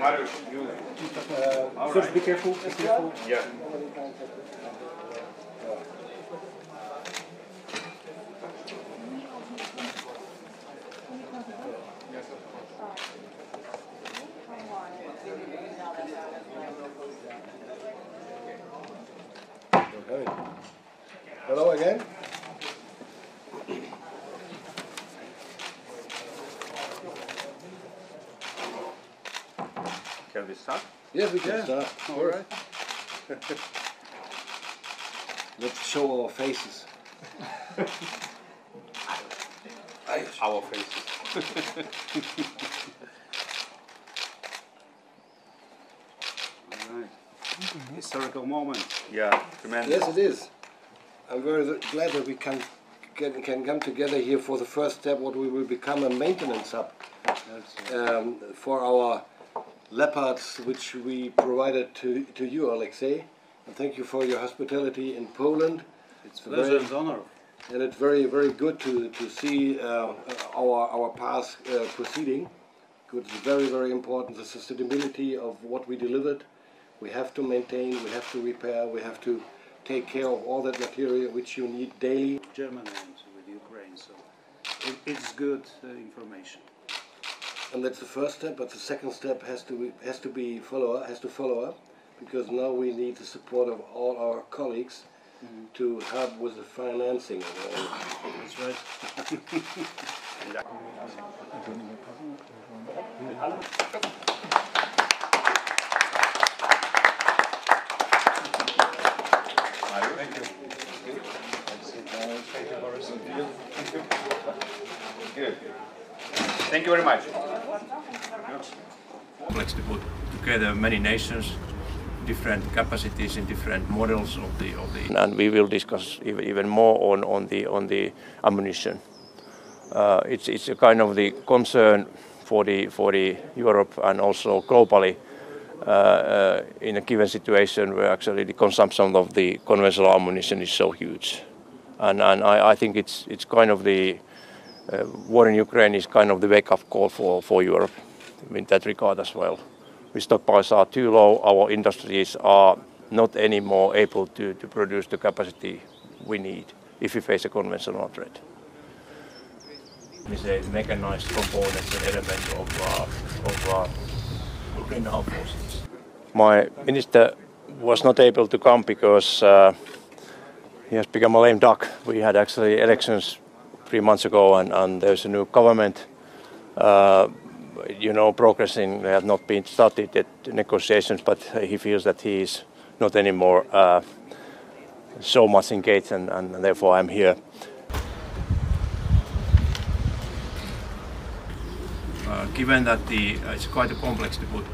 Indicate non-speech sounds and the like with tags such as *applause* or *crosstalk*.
Marius, you. Uh, first, be careful. Be careful. Yeah. Hello again. Can we start? Yes, we can. Start. All right. *laughs* Let's show our faces. *laughs* Our faces. All right. Historical moment. Yeah, tremendous. Yes, it is. I'm very glad that we can, can can come together here for the first step. What we will become a maintenance hub um, for our leopards, which we provided to to you, Alexei. And thank you for your hospitality in Poland. It's a pleasure and and honor. and it's very very good to to see uh, our our path uh, proceeding. It's very very important the sustainability of what we delivered. We have to maintain, we have to repair, we have to take care of all that material which you need daily. Germany and with Ukraine, so it, it's good uh, information. And that's the first step. But the second step has to be, has to be follow up, has to follow up, because now we need the support of all our colleagues mm-hmm. to help with the financing. of all. That's right. Thank you. Good. Thank you very much. Complex to put together many nations, different capacities in different models of the of the. And we will discuss even, more on, on the on the ammunition. Uh, it's it's a kind of the concern for the for the Europe and also globally. Uh, uh, in a given situation where actually the consumption of the conventional ammunition is so huge, and and I, I think it's it's kind of the uh, war in Ukraine is kind of the wake-up call for, for Europe in that regard as well. The stockpiles are too low, our industries are not anymore able to, to produce the capacity we need if we face a conventional threat. It's a mechanized components and element of, of Ukraine armed forces. My minister was not able to come because uh, he has become a lame duck. We had actually elections three months ago, and, and there's a new government. Uh, you know, progressing. They have not been started yet negotiations, but he feels that he is not anymore uh, so much engaged, and, and therefore I'm here. Uh, given that the, uh, it's quite a complex put